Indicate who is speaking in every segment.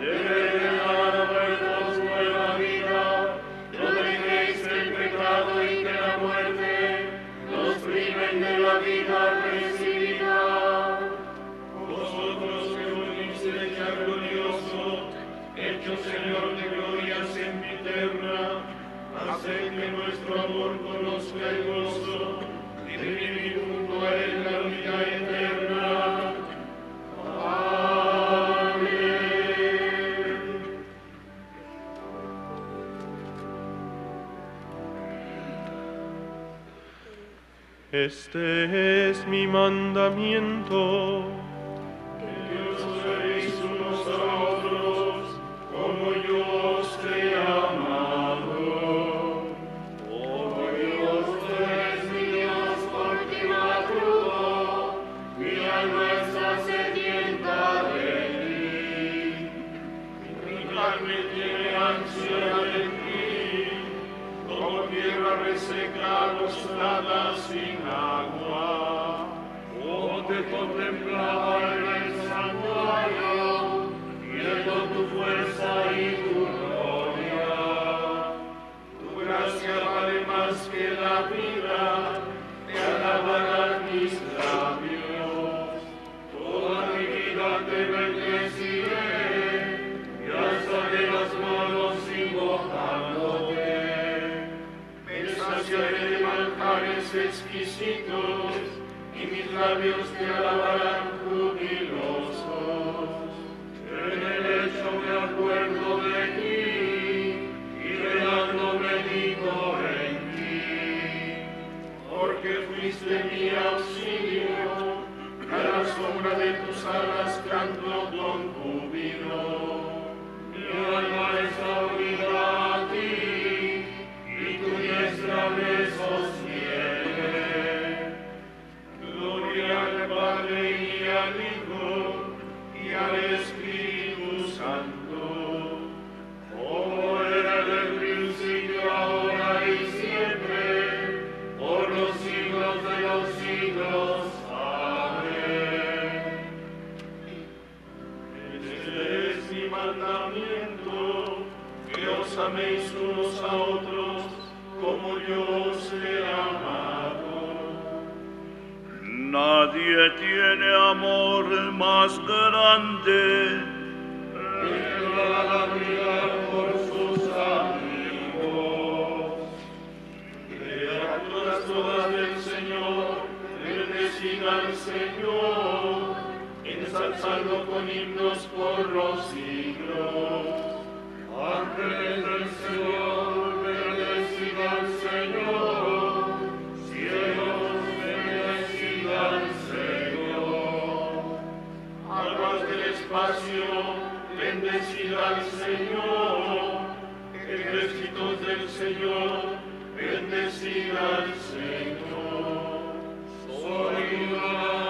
Speaker 1: De verdad, vuelvos nueva vida, no dejéis del pecado y de la muerte, nos priven de la vida recibida. Por vosotros que unís el chacurioso, hecho Señor de glorias en mi tierra, que nuestro amor con los pecados, y de vivir junto a él. Este es mi mandamiento. Labios te alabarán jubilosos. En el hecho me acuerdo de ti, y velando medito en ti. Porque fuiste mi auxilio, a la sombra de tus alas mandamiento, que os améis unos a otros como yo os he amado.
Speaker 2: Nadie tiene amor más grande
Speaker 1: que la vida por sus amigos. Criaturas todas del Señor, bendecid al Señor, ensalzando con himnos por los siglos. Ángeles del Señor, bendecid al Señor, cielos, bendecid al Señor. Aguas del espacio, bendecid al Señor. Ejércitos del Señor, bendecid al Señor. Soy bendecid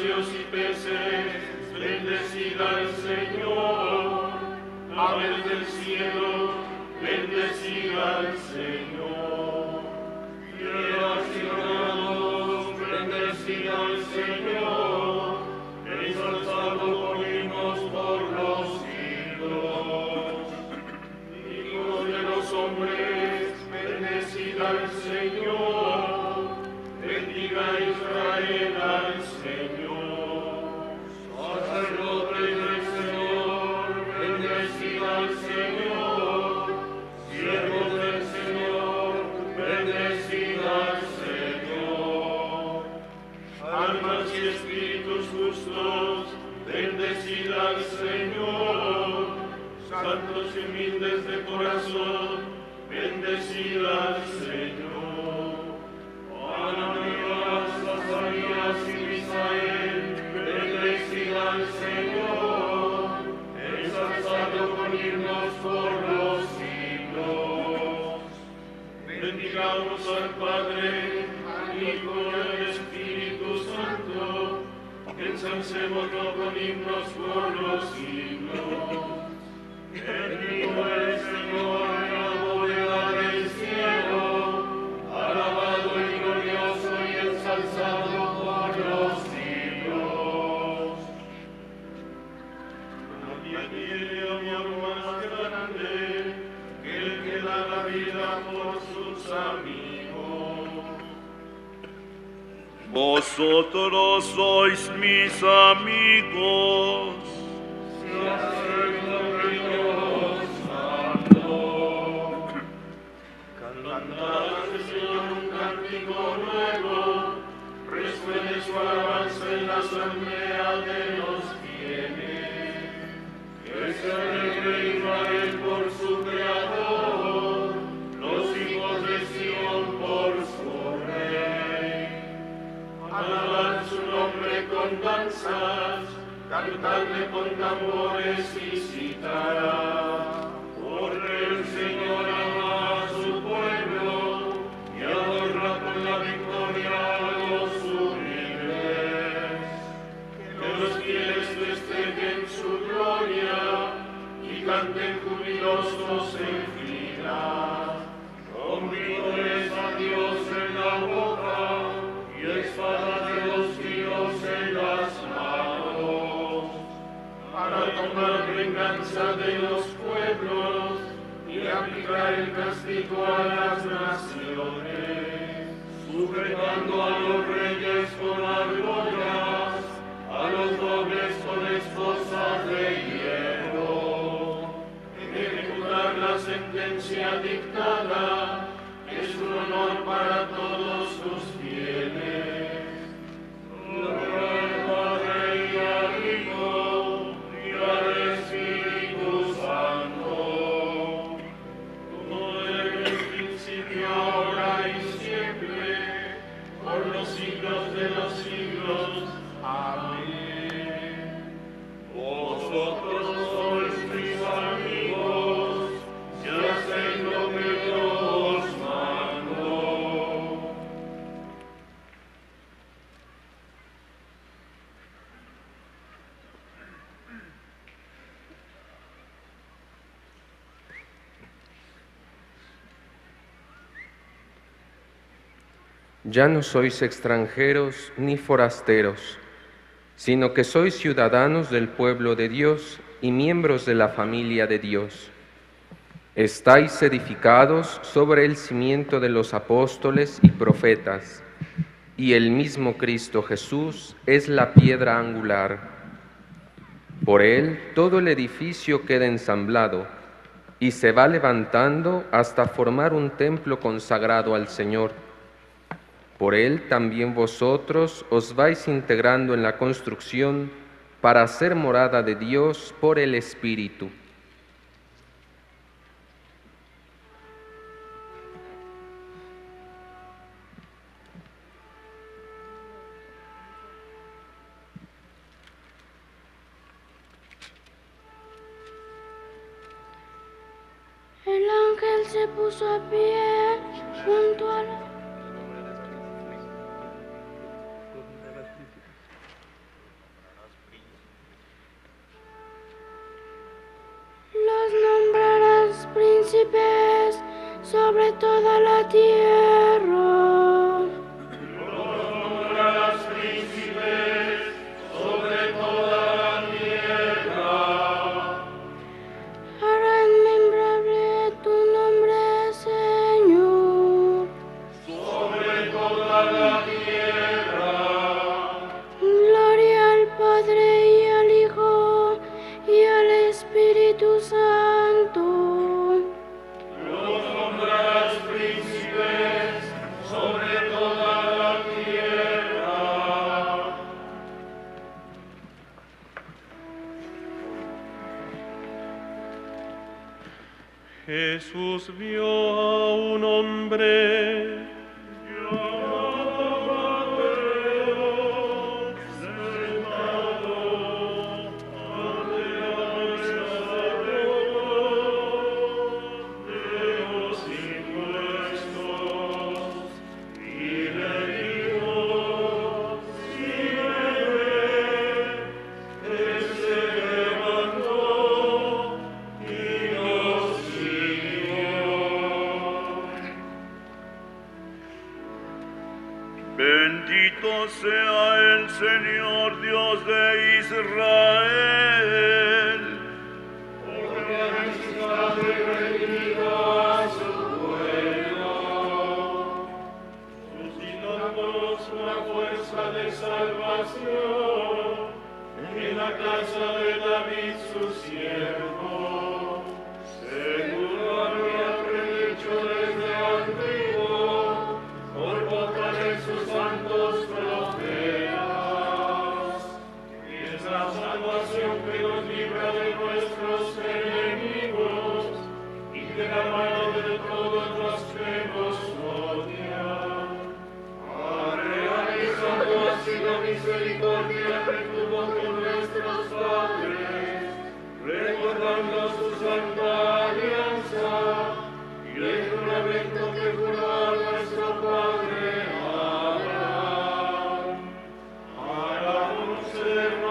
Speaker 1: y peces, bendecid al Señor. Aves del cielo, bendecid al Señor. Fieras y regalos, bendecid al Señor. Humildes de corazón, bendecid al Señor. Ananías, Azarías y Misael, bendecid al Señor. Ensalzado con himnos por los siglos. Bendigamos al Padre, al Hijo y al Espíritu Santo. Ensalcémoslo con himnos por los siglos.
Speaker 2: Vosotros sois mis amigos.
Speaker 1: Cantad cántico nuevo, su alabanza en la asamblea de los fieles. Que se alegre Israel por su Creador, los hijos de Sion por su Rey. Alabad su nombre con danzas, cantadle con tambores y citará.
Speaker 3: Ya no sois extranjeros ni forasteros, sino que sois ciudadanos del pueblo de Dios y miembros de la familia de Dios. Estáis edificados sobre el cimiento de los apóstoles y profetas, y el mismo Cristo Jesús es la piedra angular. Por él todo el edificio queda ensamblado y se va levantando hasta formar un templo consagrado al Señor. Por él también vosotros os vais integrando en la construcción para ser morada de Dios por el Espíritu.
Speaker 1: Para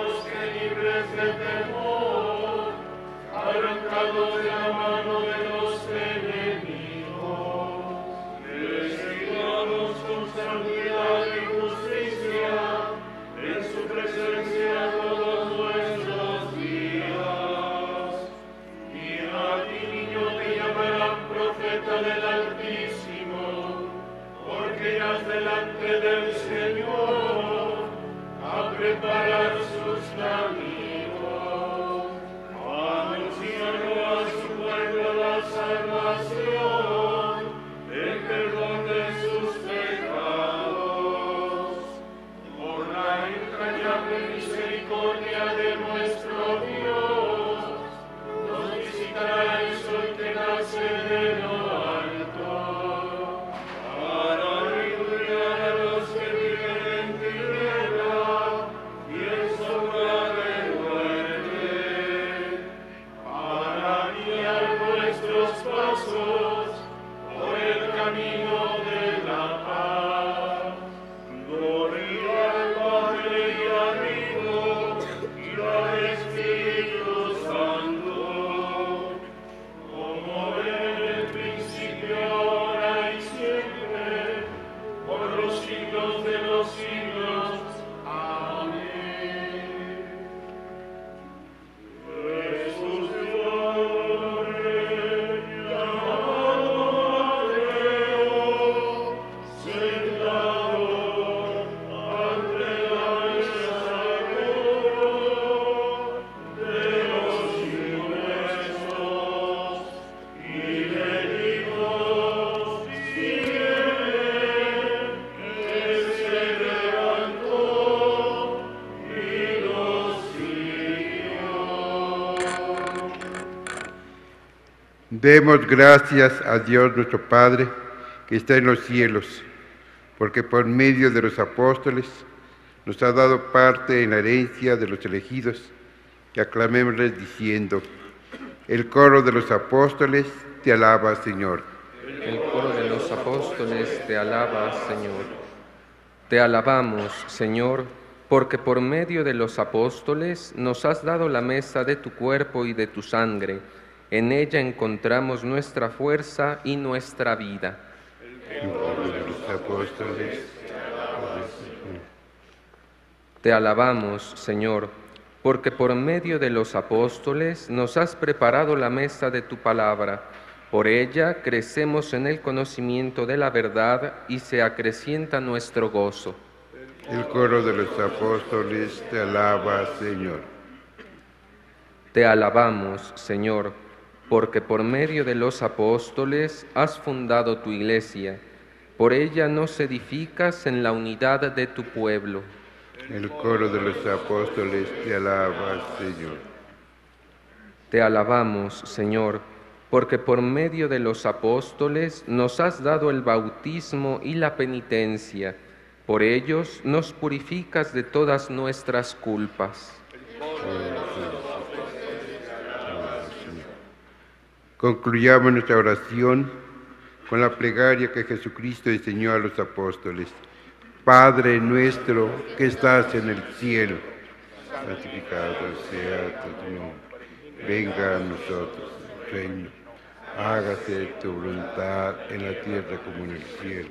Speaker 4: gracias a Dios nuestro Padre, que está en los cielos, porque por medio de los apóstoles nos ha dado parte en la herencia de los elegidos, que aclamémosles diciendo, el coro de los apóstoles te alaba, Señor.
Speaker 3: El coro de los apóstoles te alaba, Señor. Te alabamos, Señor, porque por medio de los apóstoles nos has dado la mesa de tu cuerpo y de tu sangre. En ella encontramos nuestra fuerza y nuestra vida.
Speaker 4: El coro de los apóstoles
Speaker 3: Te alabamos, Señor, porque por medio de los apóstoles nos has preparado la mesa de tu palabra. Por ella crecemos en el conocimiento de la verdad y se acrecienta nuestro gozo.
Speaker 4: El coro de los apóstoles te alaba, Señor.
Speaker 3: Te alabamos, Señor, porque por medio de los apóstoles has fundado tu iglesia. Por ella nos edificas en la unidad de tu pueblo.
Speaker 4: El coro de los apóstoles te alaba, Señor.
Speaker 3: Te alabamos, Señor, porque por medio de los apóstoles nos has dado el bautismo y la penitencia. Por ellos nos purificas de todas nuestras culpas.
Speaker 4: Concluyamos nuestra oración con la plegaria que Jesucristo enseñó a los apóstoles. Padre nuestro que estás en el cielo, santificado sea tu nombre. Venga a nosotros tu reino. Hágase tu voluntad en la tierra como en el cielo.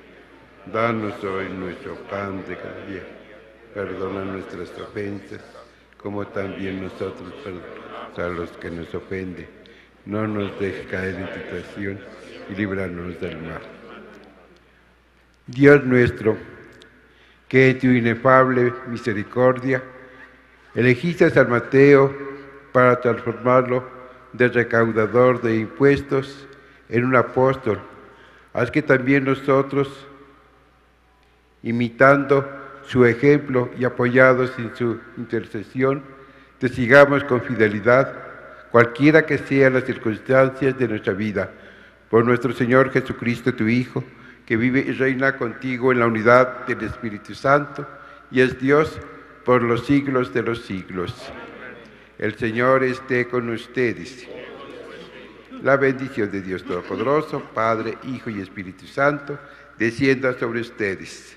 Speaker 4: Danos hoy nuestro pan de cada día. Perdona nuestras ofensas, como también nosotros perdonamos a los que nos ofenden. No nos dejes caer en tentación y líbranos del mal. Dios nuestro, que en tu inefable misericordia elegiste a San Mateo para transformarlo de recaudador de impuestos en un apóstol, haz que también nosotros, imitando su ejemplo y apoyados en su intercesión, te sigamos con fidelidad, cualquiera que sean las circunstancias de nuestra vida, por nuestro Señor Jesucristo, tu Hijo, que vive y reina contigo en la unidad del Espíritu Santo y es Dios por los siglos de los siglos. El Señor esté con ustedes. La bendición de Dios Todopoderoso, Padre, Hijo y Espíritu Santo, descienda sobre ustedes.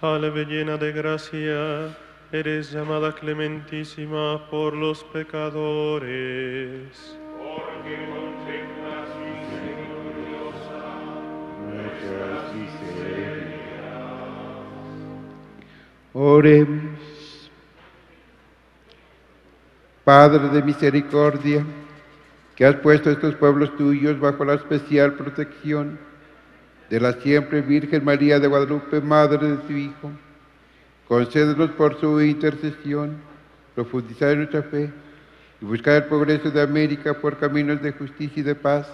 Speaker 5: Salve llena de gracia, eres llamada clementísima por los pecadores.
Speaker 4: Oremos. Padre de misericordia, que has puesto a estos pueblos tuyos bajo la especial protección de la siempre Virgen María de Guadalupe, Madre de tu Hijo, concédenos por su intercesión profundizar en nuestra fe y buscar el progreso de América por caminos de justicia y de paz.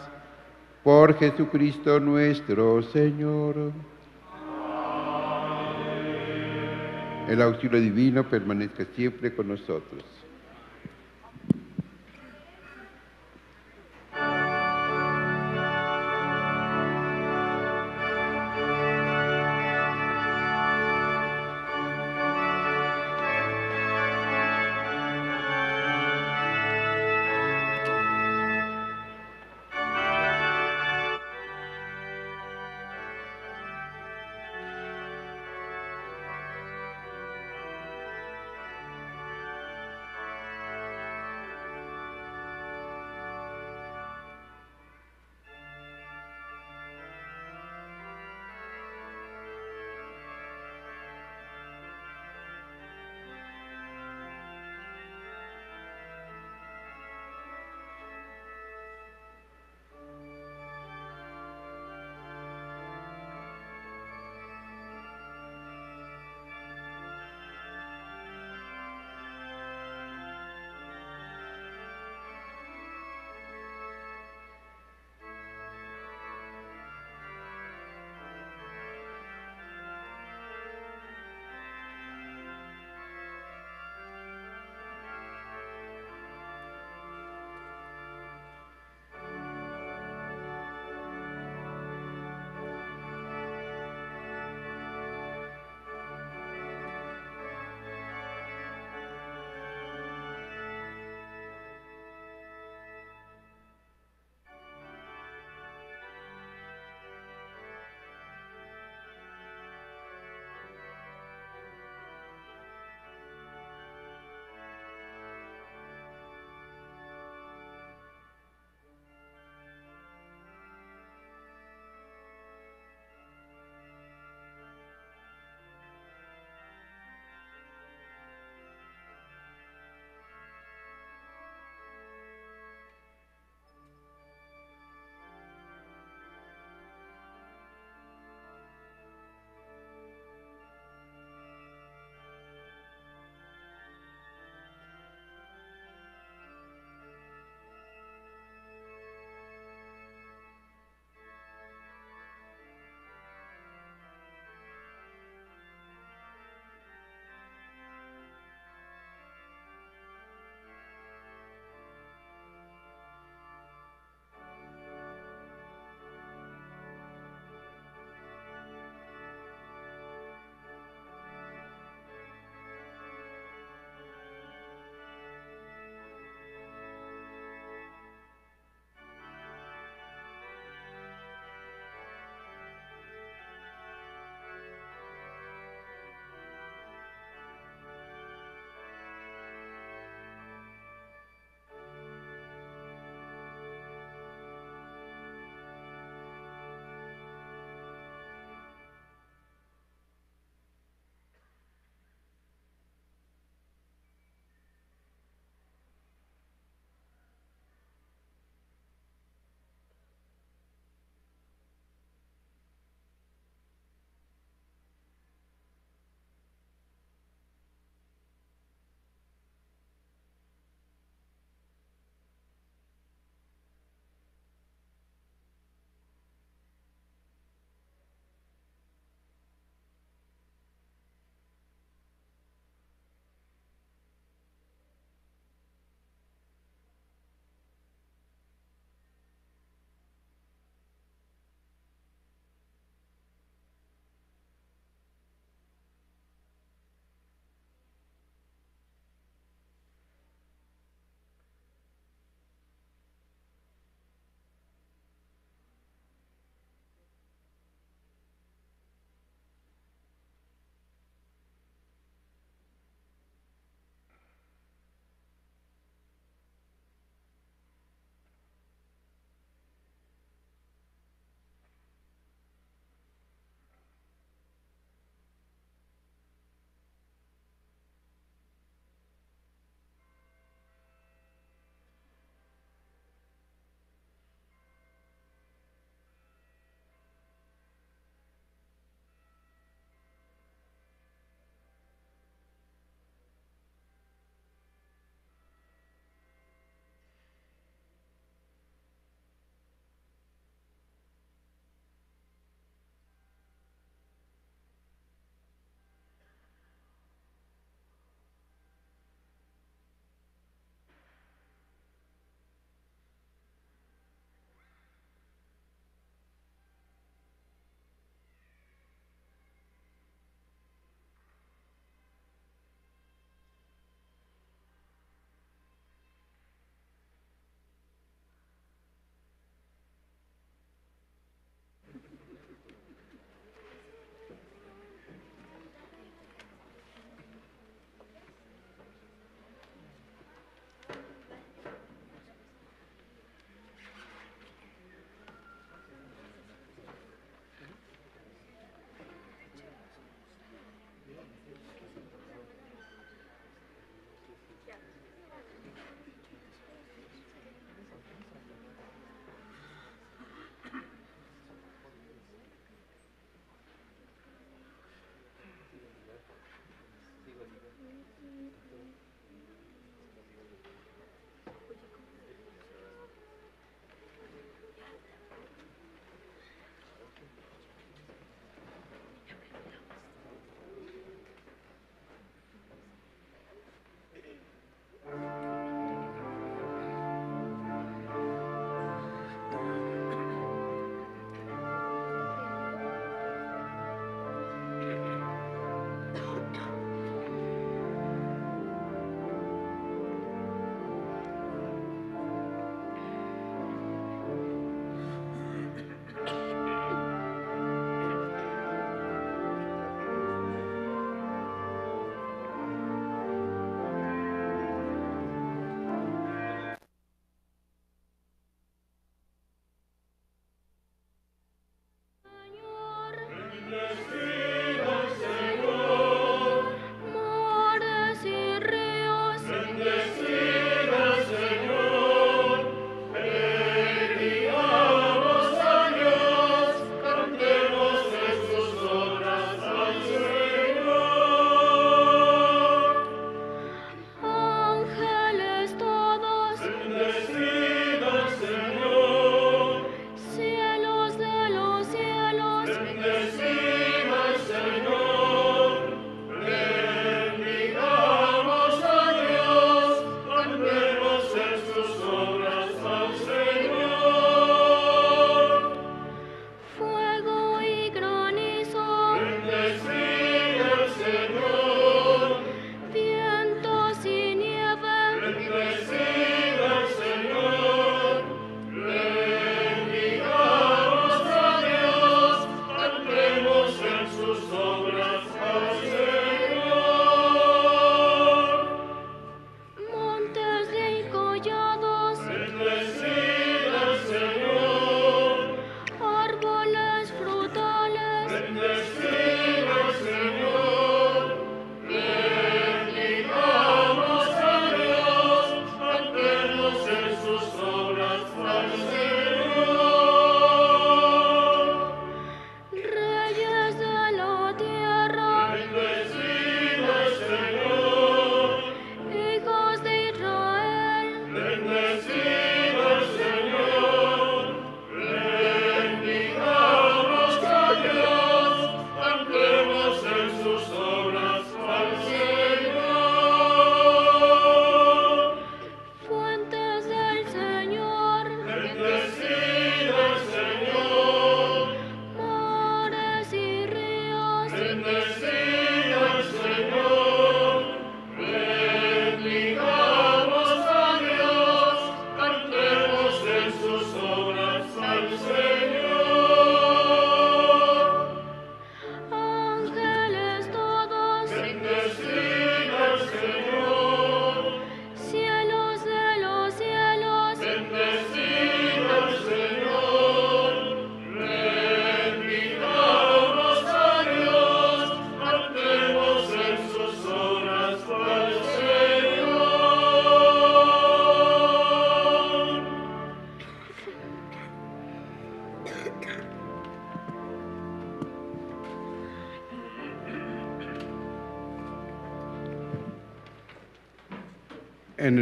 Speaker 4: Por Jesucristo nuestro Señor. El auxilio divino permanezca siempre con nosotros.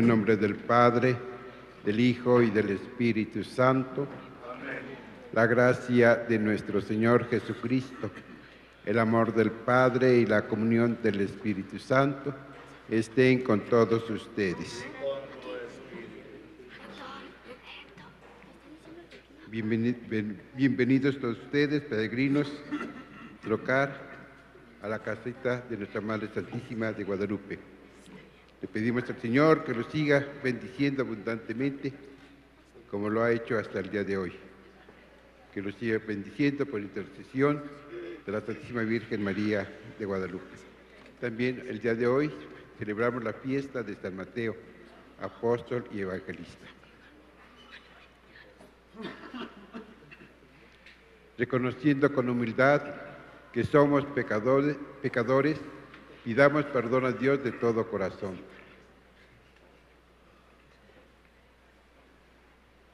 Speaker 4: El nombre del Padre, del Hijo y del Espíritu Santo, la gracia de nuestro Señor Jesucristo, el amor del Padre y la comunión del Espíritu Santo estén con todos ustedes. Bienvenidos todos ustedes, peregrinos, trocar a la casita de nuestra Madre Santísima de Guadalupe. Pedimos al Señor que lo siga bendiciendo abundantemente, como lo ha hecho hasta el día de hoy. Que lo siga bendiciendo por intercesión de la Santísima Virgen María de Guadalupe. También el día de hoy celebramos la fiesta de San Mateo, apóstol y evangelista. Reconociendo con humildad que somos pecadores, pecadores, pidamos perdón a Dios de todo corazón.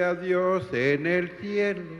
Speaker 5: A Dios en el cielo.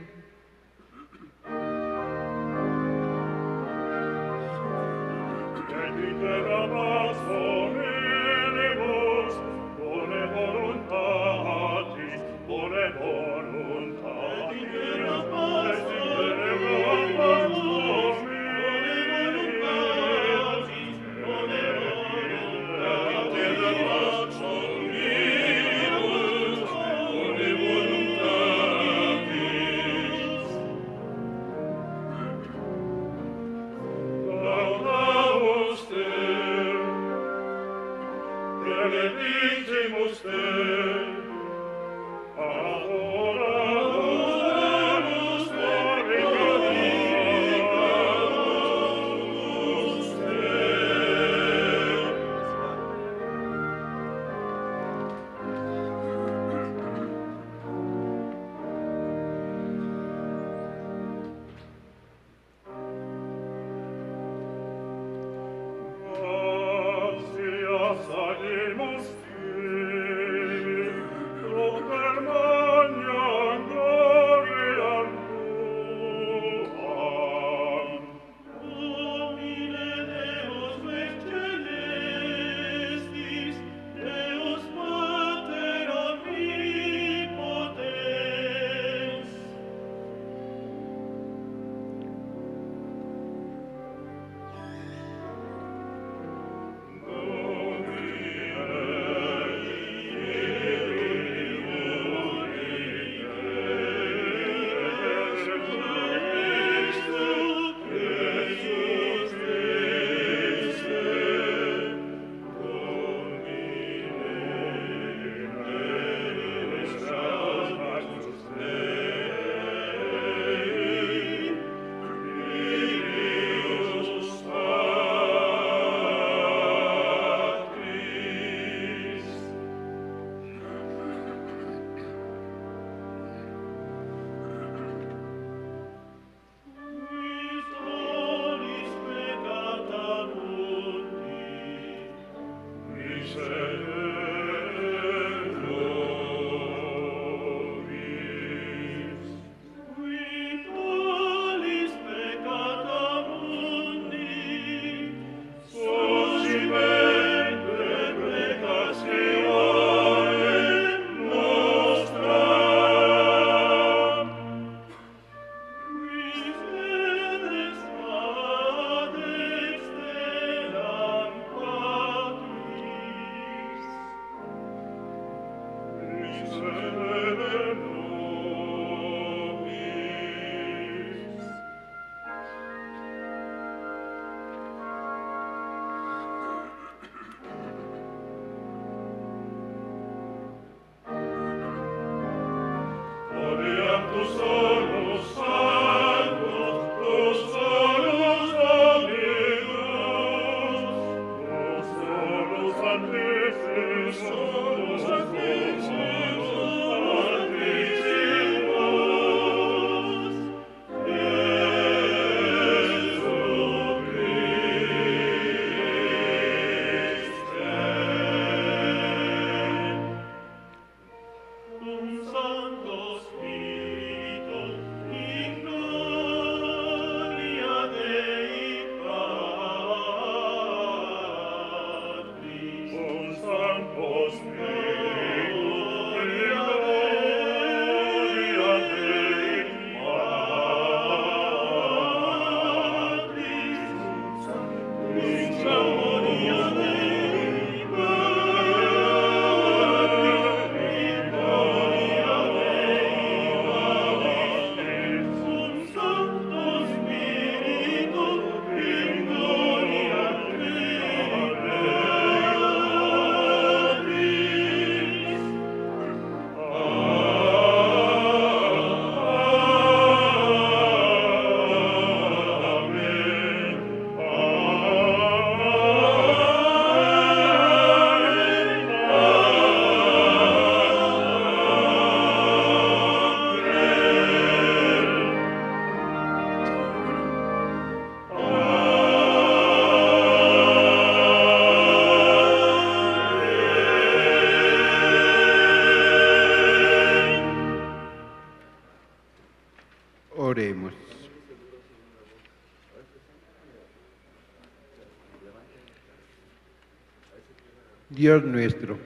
Speaker 4: Dios nuestro,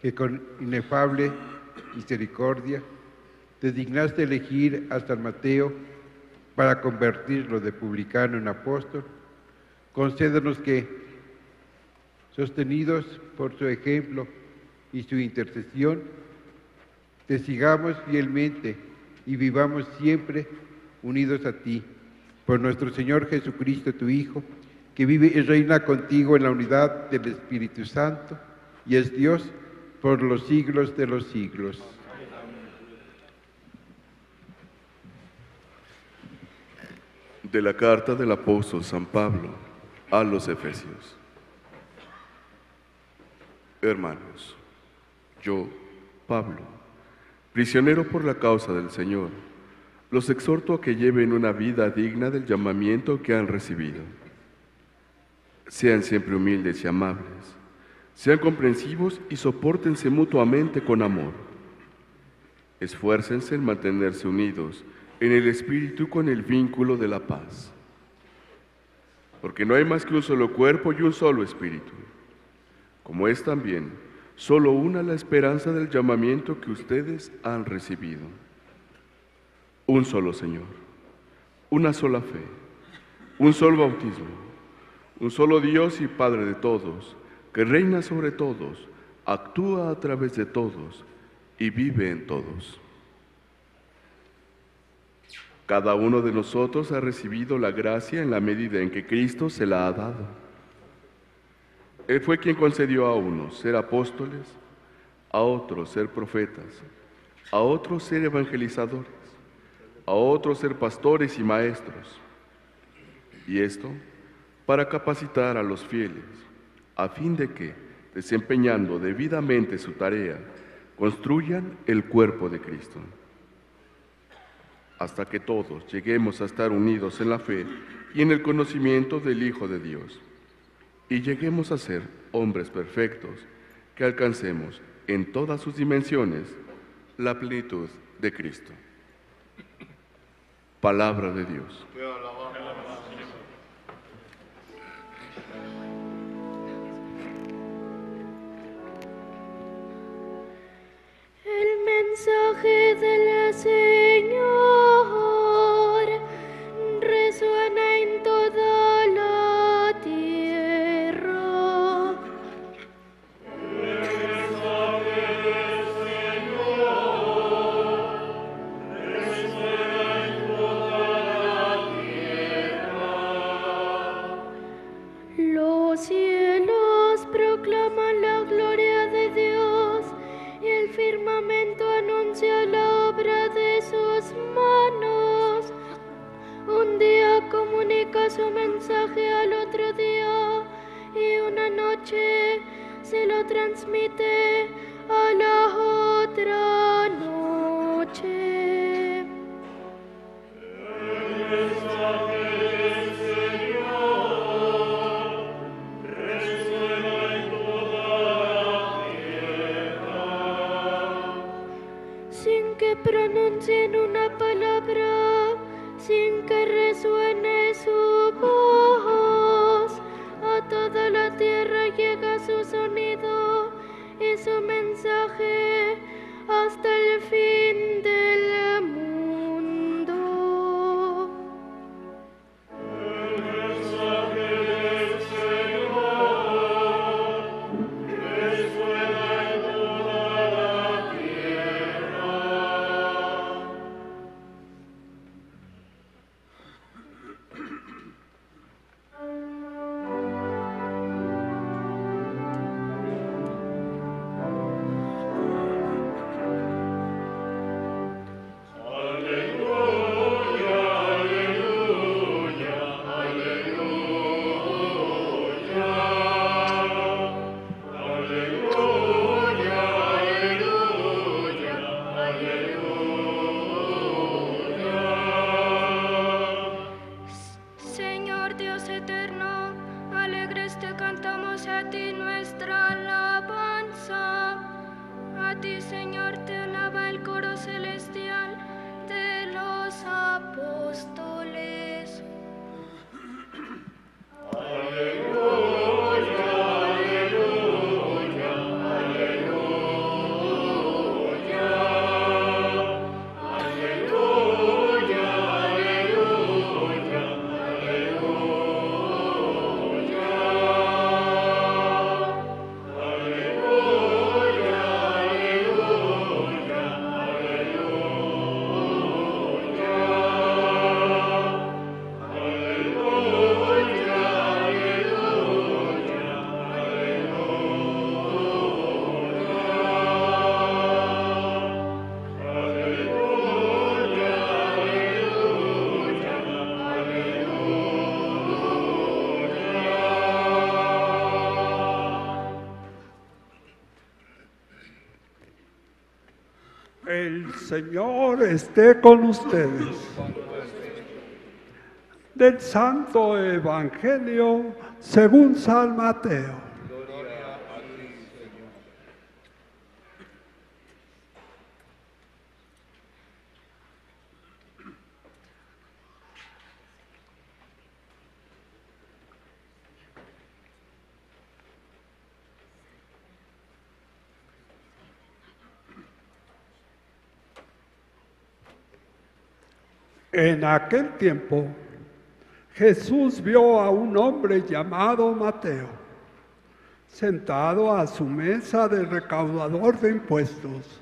Speaker 4: que con inefable misericordia te dignaste elegir a San Mateo para convertirlo de publicano en apóstol, concédenos que, sostenidos por su ejemplo y su intercesión, te sigamos fielmente y vivamos siempre unidos a ti, por nuestro Señor Jesucristo, tu Hijo, que vive y reina contigo en la unidad del Espíritu Santo y es Dios por los siglos de los siglos.
Speaker 6: De la carta del apóstol San Pablo a los Efesios. Hermanos, yo, Pablo, prisionero por la causa del Señor, los exhorto a que lleven una vida digna del llamamiento que han recibido. Sean siempre humildes y amables, sean comprensivos y soportense mutuamente con amor. Esfuércense en mantenerse unidos en el Espíritu con el vínculo de la paz. Porque no hay más que un solo cuerpo y un solo Espíritu, como es también solo una la esperanza del llamamiento que ustedes han recibido. Un solo Señor, una sola fe, un solo bautismo, un solo Dios y Padre de todos, que reina sobre todos, actúa a través de todos y vive en todos. Cada uno de nosotros ha recibido la gracia en la medida en que Cristo se la ha dado. Él fue quien concedió a unos ser apóstoles, a otros ser profetas, a otros ser evangelizadores, a otros ser pastores y maestros. Y esto para capacitar a los fieles, a fin de que, desempeñando debidamente su tarea, construyan el cuerpo de Cristo hasta que todos lleguemos a estar unidos en la fe y en el conocimiento del Hijo de Dios, y lleguemos a ser hombres perfectos, que alcancemos en todas sus dimensiones la plenitud de Cristo. Palabra de Dios.
Speaker 7: El mensaje del Señor su mensaje al otro día y una noche se lo transmite a la otra noche. Señor
Speaker 8: esté con ustedes. Del Santo Evangelio según San Mateo. En aquel tiempo, Jesús vio a un hombre llamado Mateo, sentado a su mesa de recaudador de impuestos,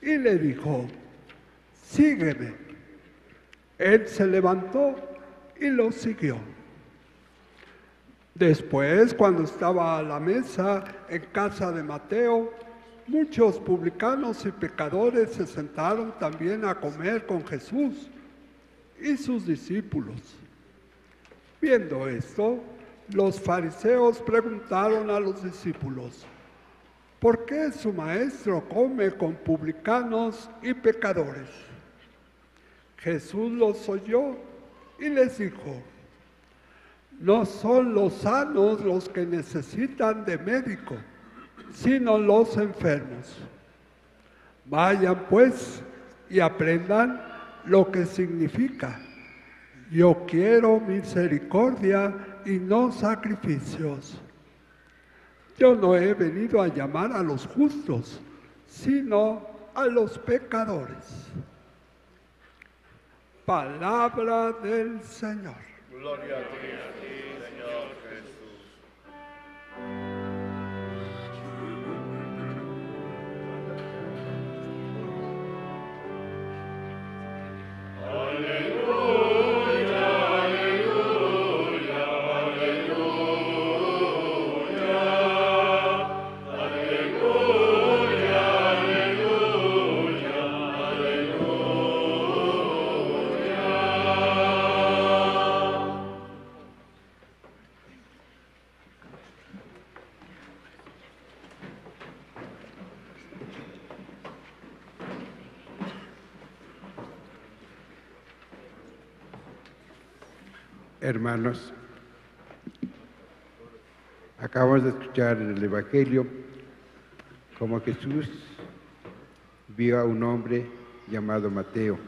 Speaker 8: y le dijo, sígueme. Él se levantó y lo siguió. Después, cuando estaba a la mesa en casa de Mateo, muchos publicanos y pecadores se sentaron también a comer con Jesús y sus discípulos. Viendo esto, los fariseos preguntaron a los discípulos, ¿por qué su maestro come con publicanos y pecadores? Jesús los oyó y les dijo, no son los sanos los que necesitan de médico, sino los enfermos. Vayan pues y aprendan lo que significa, yo quiero misericordia y no sacrificios. Yo no he venido a llamar a los justos, sino a los pecadores. Palabra del Señor.
Speaker 1: Gloria a ti,
Speaker 4: Hermanos, acabamos de escuchar en el Evangelio como Jesús vio a un hombre llamado Mateo,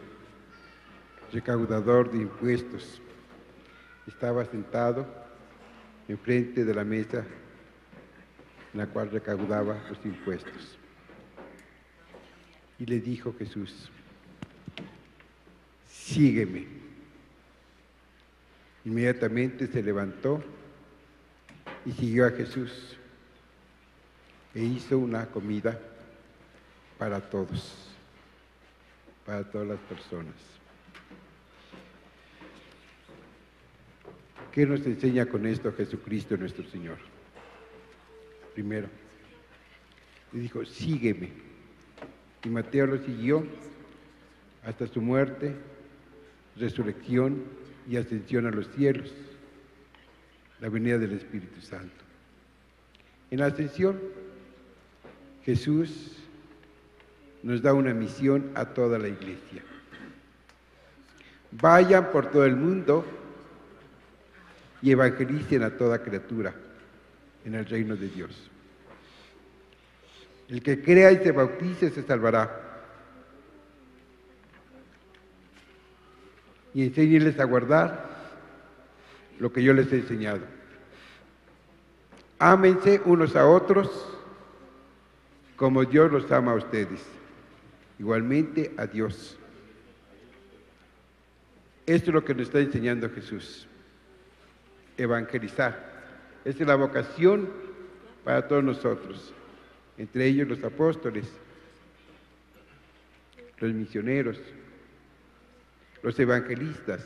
Speaker 4: recaudador de impuestos. Estaba sentado enfrente de la mesa en la cual recaudaba los impuestos. Y le dijo Jesús, sígueme. Inmediatamente se levantó y siguió a Jesús e hizo una comida para todos, para todas las personas. ¿Qué nos enseña con esto Jesucristo nuestro Señor? Primero, le dijo, sígueme. Y Mateo lo siguió hasta su muerte, resurrección y ascensión a los cielos, la venida del Espíritu Santo. En la ascensión, Jesús nos da una misión a toda la iglesia. Vayan por todo el mundo y evangelicen a toda criatura en el reino de Dios. El que crea y se bautice se salvará. Y enséñeles a guardar lo que yo les he enseñado. Ámense unos a otros como Dios los ama a ustedes. Igualmente a Dios. Esto es lo que nos está enseñando Jesús. Evangelizar. Esta es la vocación para todos nosotros, entre ellos los apóstoles, los misioneros, los evangelistas.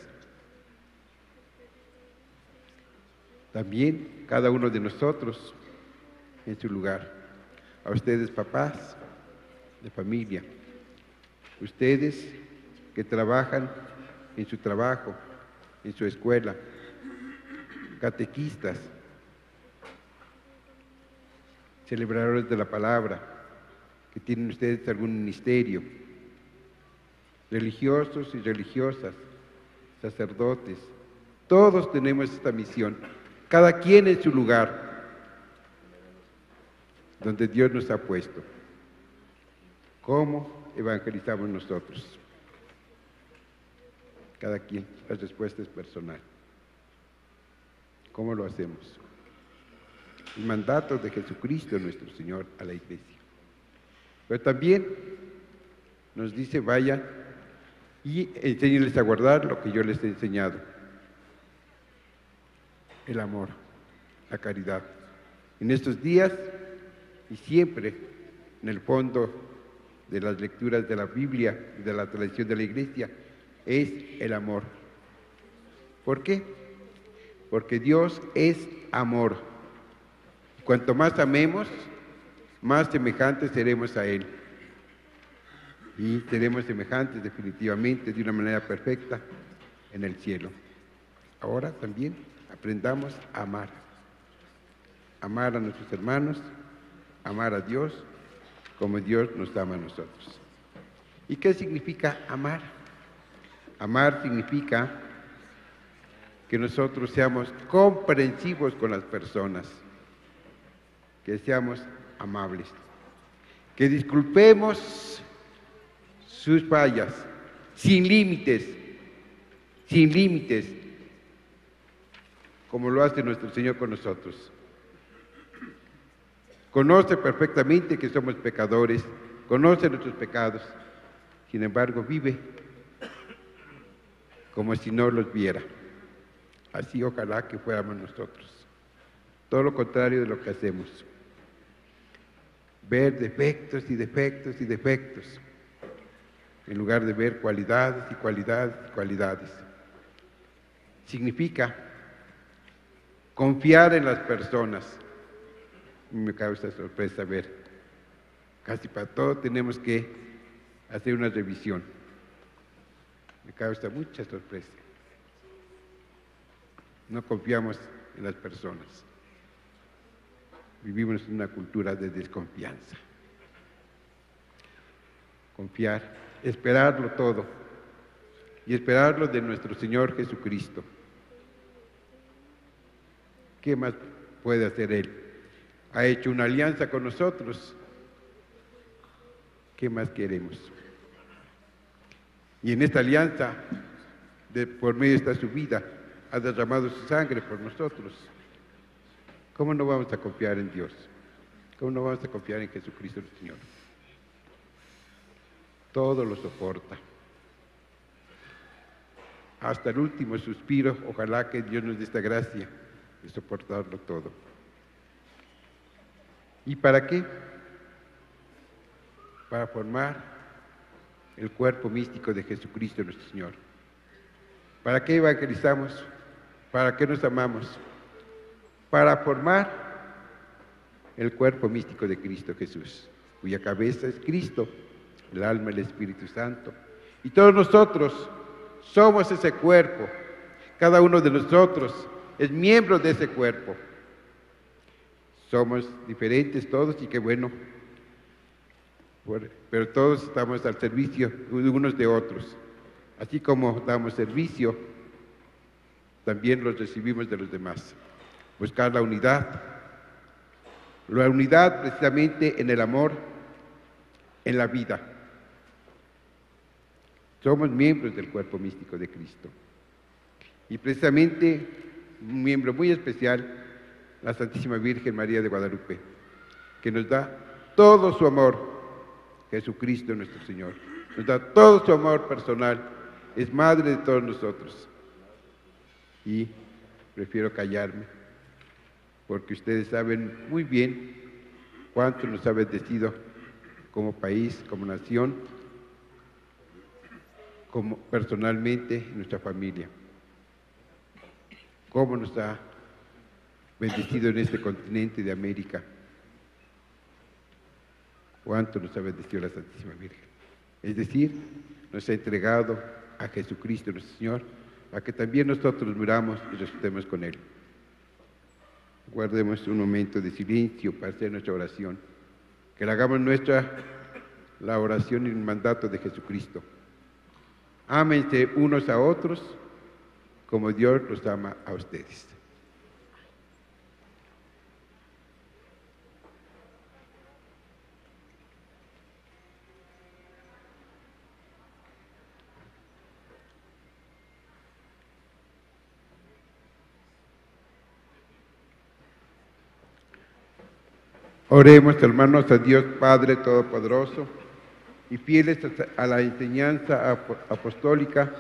Speaker 4: También cada uno de nosotros en su lugar. A ustedes papás de familia, ustedes que trabajan en su trabajo, en su escuela, catequistas, celebradores de la palabra, que tienen ustedes algún ministerio, religiosos y religiosas, sacerdotes, todos tenemos esta misión, cada quien en su lugar, donde Dios nos ha puesto. ¿Cómo evangelizamos nosotros? Cada quien, la respuesta es personal. ¿Cómo lo hacemos? El mandato de Jesucristo nuestro Señor a la iglesia. Pero también nos dice, vayan y enséñenles a guardar lo que yo les he enseñado. El amor, la caridad. En estos días y siempre, en el fondo de las lecturas de la Biblia y de la tradición de la iglesia, es el amor. ¿Por qué? Porque Dios es amor. Cuanto más amemos, más semejantes seremos a Él. Y seremos semejantes definitivamente de una manera perfecta en el cielo. Ahora también aprendamos a amar. Amar a nuestros hermanos, amar a Dios como Dios nos ama a nosotros. ¿Y qué significa amar? Amar significa que nosotros seamos comprensivos con las personas, que seamos amables, que disculpemos sus fallas, sin límites, sin límites, como lo hace nuestro Señor con nosotros. Conoce perfectamente que somos pecadores, conoce nuestros pecados, sin embargo vive como si no los viera. Así ojalá que fuéramos nosotros. Todo lo contrario de lo que hacemos. Ver defectos y defectos y defectos, en lugar de ver cualidades y cualidades y cualidades. Significa confiar en las personas. Me causa sorpresa ver. Casi para todo tenemos que hacer una revisión. Me causa mucha sorpresa. No confiamos en las personas. Vivimos en una cultura de desconfianza. Confiar, esperarlo todo y esperarlo de nuestro Señor Jesucristo. ¿Qué más puede hacer Él? Ha hecho una alianza con nosotros. ¿Qué más queremos? Y en esta alianza, de, por medio de esta su vida, ha derramado su sangre por nosotros. ¿Cómo no vamos a confiar en Dios? ¿Cómo no vamos a confiar en Jesucristo el Señor? Todo lo soporta. Hasta el último suspiro, ojalá que Dios nos dé esta gracia de soportarlo todo. ¿Y para qué? Para formar el cuerpo místico de Jesucristo nuestro Señor. ¿Para qué evangelizamos? ¿Para qué nos amamos? Para formar el cuerpo místico de Cristo Jesús, cuya cabeza es Cristo, el alma el Espíritu Santo. Y todos nosotros somos ese cuerpo. Cada uno de nosotros es miembro de ese cuerpo. Somos diferentes todos y qué bueno pero todos estamos al servicio unos de otros. Así como damos servicio, también los recibimos de los demás. Buscar la unidad. La unidad precisamente en el amor, en la vida. Somos miembros del cuerpo místico de Cristo. Y precisamente un miembro muy especial, la Santísima Virgen María de Guadalupe, que nos da todo su amor Jesucristo nuestro Señor. Nos da todo su amor personal. Es madre de todos nosotros. Y prefiero callarme, porque ustedes saben muy bien cuánto nos ha bendecido como país, como nación, como personalmente nuestra familia. Cómo nos ha bendecido en este continente de América cuánto nos ha bendecido la Santísima Virgen. Es decir, nos ha entregado a Jesucristo nuestro Señor, para que también nosotros miramos y resultemos con Él. Guardemos un momento de silencio para hacer nuestra oración, que la hagamos nuestra la oración y el mandato de Jesucristo. Ámense unos a otros como Dios los ama a ustedes. Oremos, hermanos, a Dios Padre Todopoderoso y fieles a la enseñanza apostólica,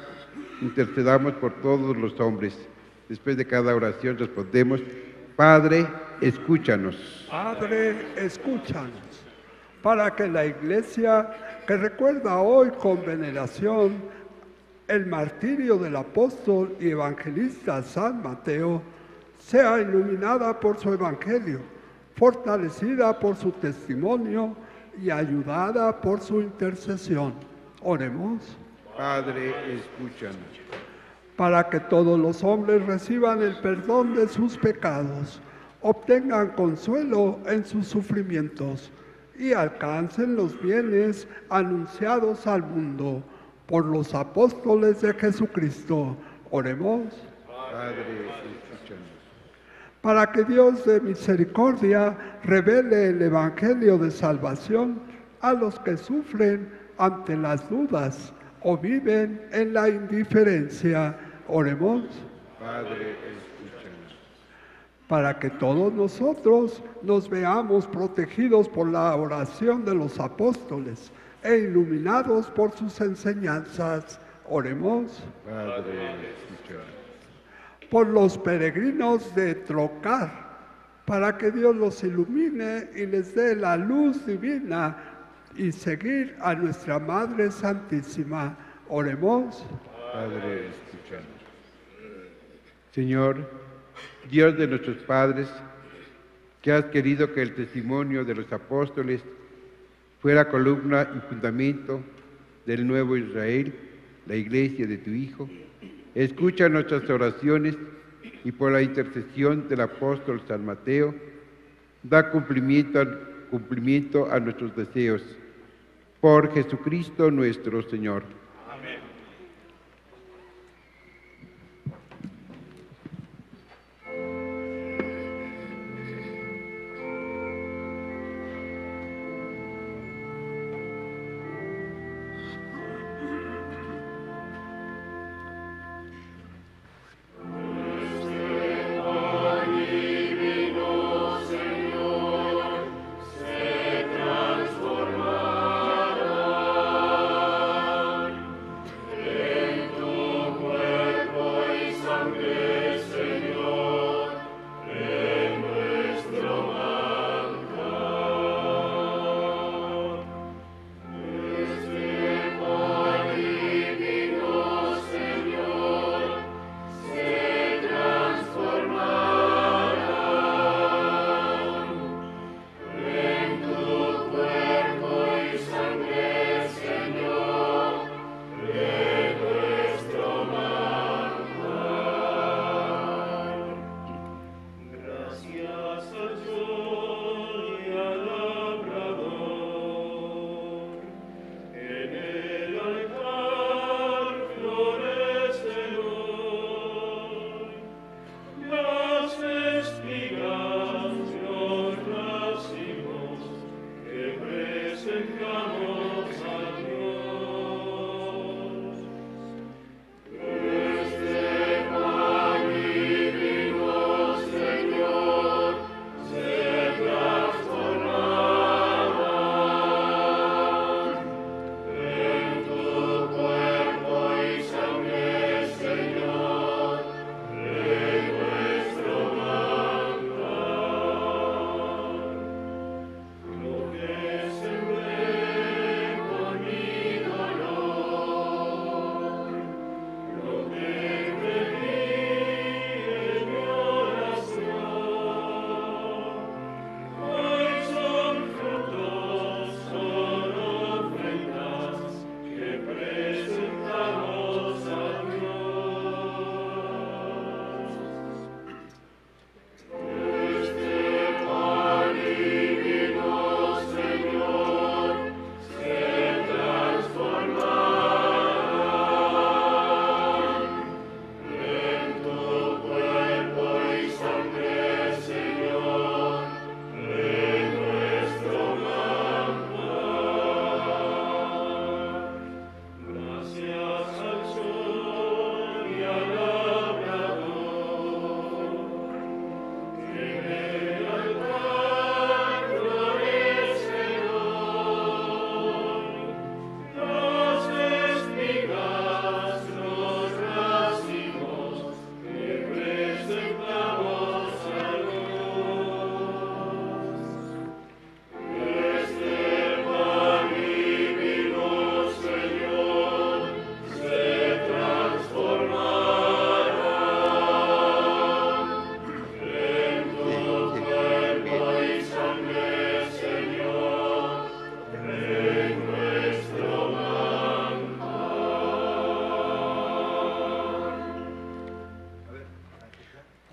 Speaker 4: intercedamos por todos los hombres. Después de cada oración respondemos, Padre, escúchanos.
Speaker 8: Padre, escúchanos, para que la iglesia que recuerda hoy con veneración el martirio del apóstol y evangelista San Mateo, sea iluminada por su evangelio fortalecida por su testimonio y ayudada por su intercesión. Oremos.
Speaker 4: Padre, escúchanos.
Speaker 8: Para que todos los hombres reciban el perdón de sus pecados, obtengan consuelo en sus sufrimientos y alcancen los bienes anunciados al mundo por los apóstoles de Jesucristo. Oremos.
Speaker 4: Padre,
Speaker 8: para que Dios de misericordia revele el Evangelio de salvación a los que sufren ante las dudas o viven en la indiferencia. Oremos.
Speaker 4: Padre, escúchanos.
Speaker 8: Para que todos nosotros nos veamos protegidos por la oración de los apóstoles e iluminados por sus enseñanzas. Oremos.
Speaker 4: Padre,
Speaker 8: por los peregrinos de Trocar, para que Dios los ilumine y les dé la luz divina y seguir a nuestra Madre Santísima. Oremos.
Speaker 4: Padre, escuchamos. Señor, Dios de nuestros padres, que has querido que el testimonio de los apóstoles fuera columna y fundamento del nuevo Israel, la iglesia de tu Hijo, Escucha nuestras oraciones y por la intercesión del apóstol San Mateo, da cumplimiento, cumplimiento a nuestros deseos. Por Jesucristo nuestro Señor.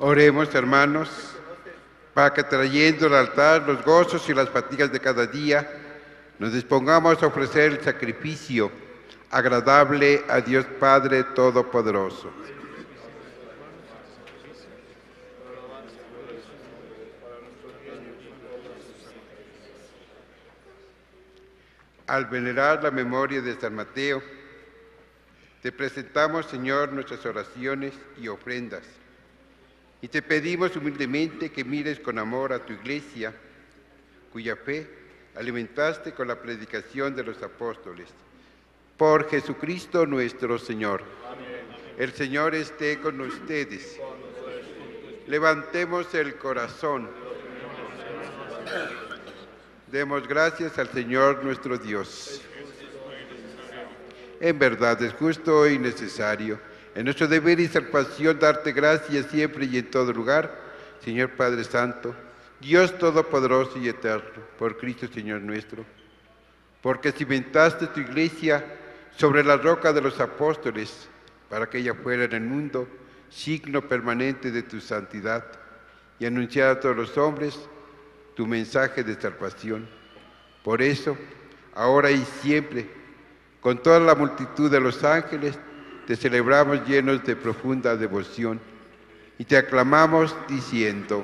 Speaker 4: Oremos, hermanos, para que trayendo al altar los gozos y las fatigas de cada día, nos dispongamos a ofrecer el sacrificio agradable a Dios Padre Todopoderoso. Al venerar la memoria de San Mateo, te presentamos, Señor, nuestras oraciones y ofrendas. Y te pedimos humildemente que mires con amor a tu iglesia, cuya fe alimentaste con la predicación de los apóstoles. Por Jesucristo nuestro Señor. El Señor esté con ustedes. Levantemos el corazón. Demos gracias al Señor nuestro Dios. En verdad es justo y necesario, en nuestro deber y salvación, darte gracias siempre y en todo lugar, Señor Padre Santo, Dios Todopoderoso y Eterno, por Cristo Señor nuestro. Porque cimentaste tu iglesia sobre la roca de los apóstoles, para que ella fuera en el mundo signo permanente de tu santidad y anunciara a todos los hombres tu mensaje de salvación. Por eso, ahora y siempre, con toda la multitud de los ángeles, te celebramos llenos de profunda devoción y te aclamamos diciendo,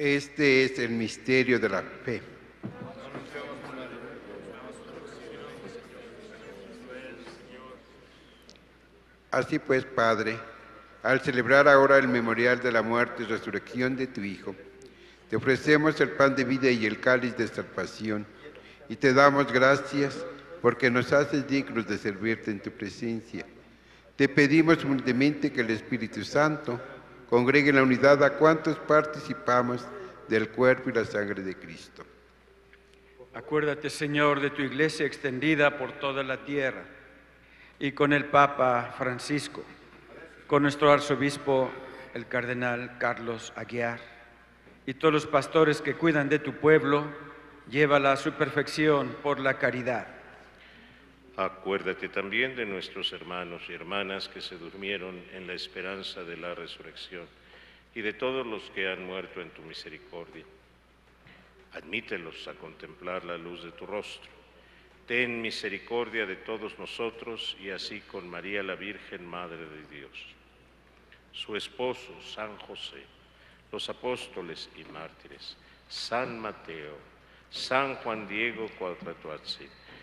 Speaker 4: Este es el misterio de la fe. Así pues, Padre, al celebrar ahora el memorial de la muerte y resurrección de tu Hijo, te ofrecemos el pan de vida y el cáliz de salvación, y te damos gracias porque nos haces dignos de servirte en tu presencia. Te pedimos humildemente que el Espíritu Santo congregue en la unidad a cuantos participamos del cuerpo y la sangre de Cristo.
Speaker 9: Acuérdate, Señor, de tu iglesia extendida por toda la tierra y con el Papa Francisco, con nuestro arzobispo, el cardenal Carlos Aguiar, y todos los pastores que cuidan de tu pueblo, llévala a su perfección por la caridad.
Speaker 10: Acuérdate también de nuestros hermanos y hermanas que se durmieron en la esperanza de la resurrección y de todos los que han muerto en tu misericordia. Admítelos a contemplar la luz de tu rostro. Ten misericordia de todos nosotros y así con María la Virgen, Madre de Dios, su esposo, San José, los apóstoles y mártires, San Mateo, San Juan Diego Cuauhtémoc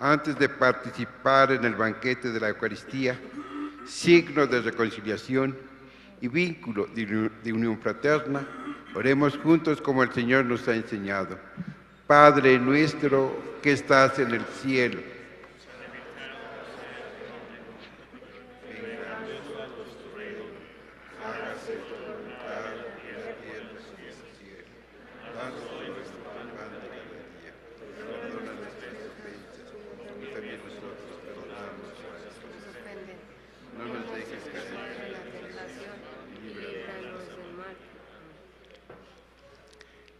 Speaker 4: Antes de participar en el banquete de la Eucaristía, signo de reconciliación y vínculo de unión fraterna, oremos juntos como el Señor nos ha enseñado. Padre nuestro que estás en el cielo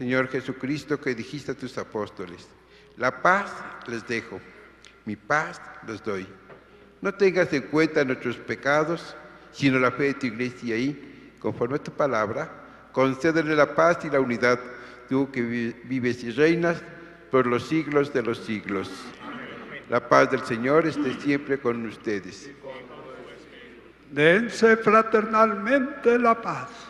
Speaker 4: Señor Jesucristo, que dijiste a tus apóstoles, la paz les dejo, mi paz les doy. No tengas en cuenta nuestros pecados, sino la fe de tu iglesia y, conforme a tu palabra, concédele la paz y la unidad, tú que vives y reinas por los siglos de los siglos. La paz del Señor esté siempre con ustedes.
Speaker 8: Dense fraternalmente la paz.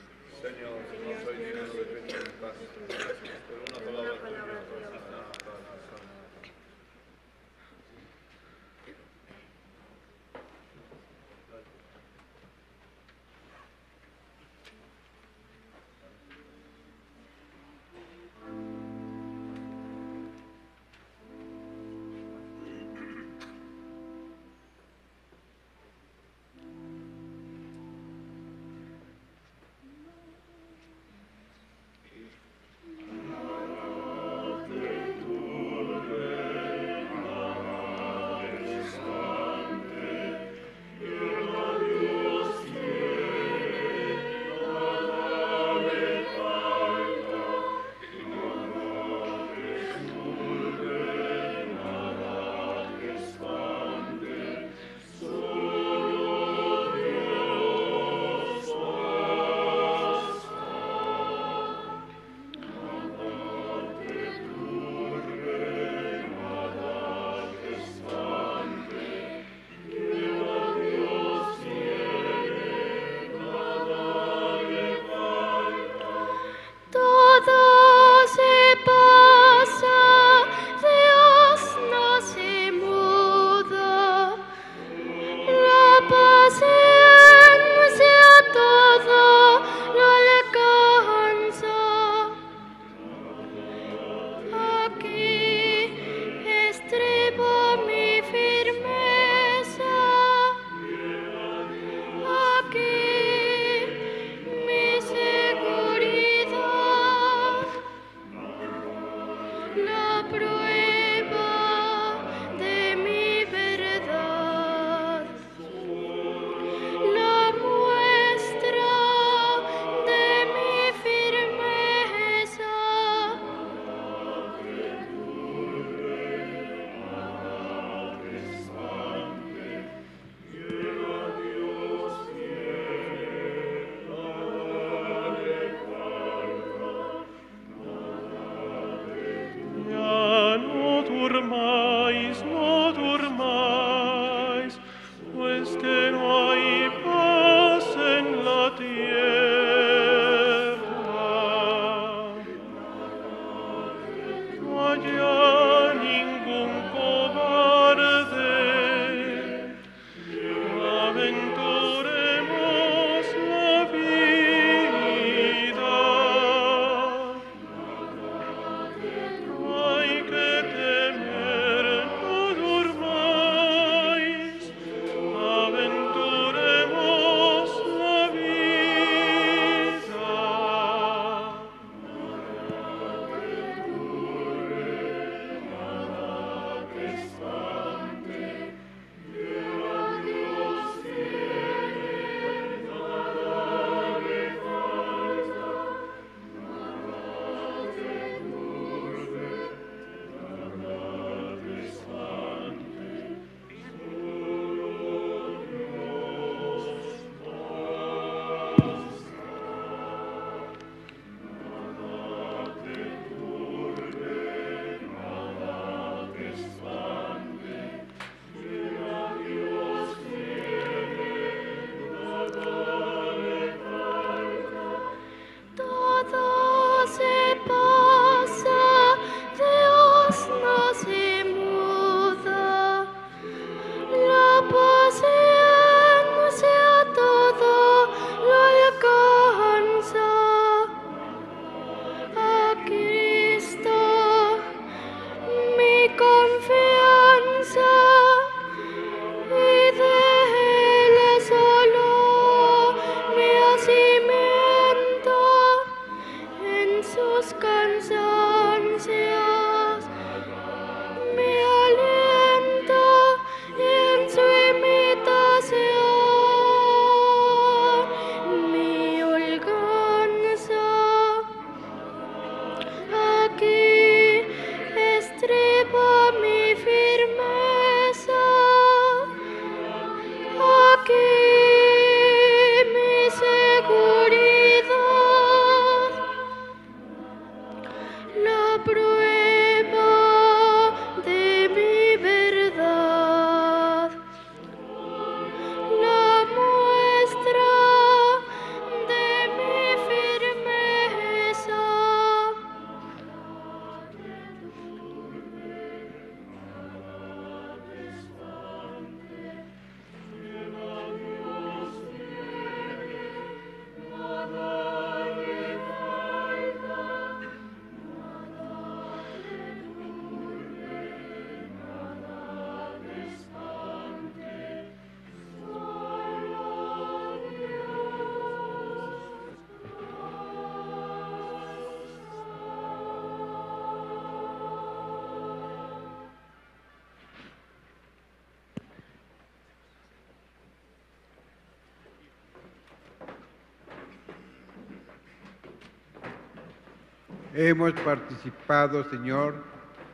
Speaker 4: Hemos participado, Señor,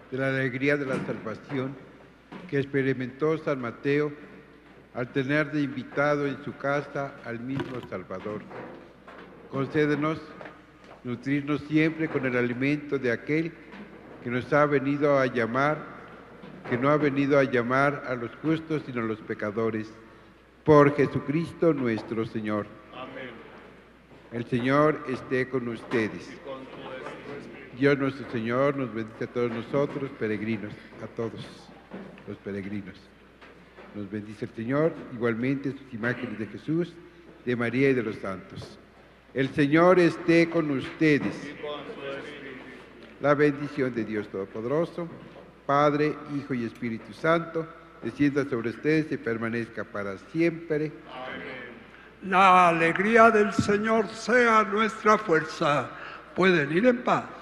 Speaker 4: de la alegría de la salvación que experimentó San Mateo al tener de invitado en su casa al mismo Salvador. Concédenos nutrirnos siempre con el alimento de aquel que nos ha venido a llamar, que no ha venido a llamar a los justos sino a los pecadores. Por Jesucristo nuestro Señor.
Speaker 1: Amén.
Speaker 4: El Señor esté con ustedes. Dios nuestro Señor nos bendice a todos nosotros, peregrinos, a todos los peregrinos. Nos bendice el Señor, igualmente sus imágenes de Jesús, de María y de los santos. El Señor esté con ustedes. La bendición de Dios Todopoderoso, Padre, Hijo y Espíritu Santo, descienda sobre ustedes y permanezca para siempre.
Speaker 8: La alegría del Señor sea nuestra fuerza. Pueden ir en paz.